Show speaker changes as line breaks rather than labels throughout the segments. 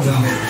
こち
ら。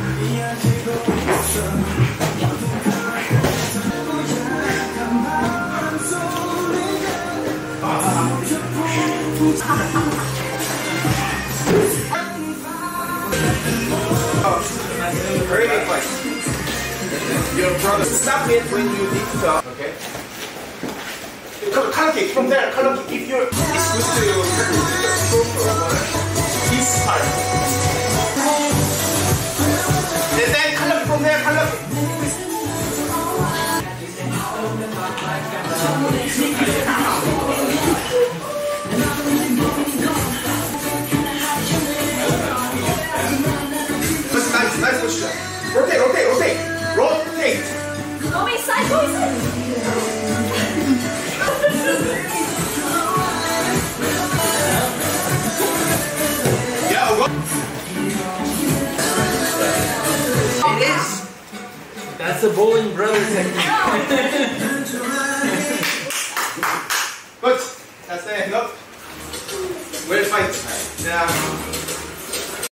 good question. Your brother, stop it when you need to okay? Color, kick from there, color kick. If you're, it's good to nice, nice position. Rotate, rotate, rotate, rotate.
Go inside, go inside.
Yeah, go.
It is. That's the bowling brother technique.
Good. That's it. Look. Where's my? Yeah.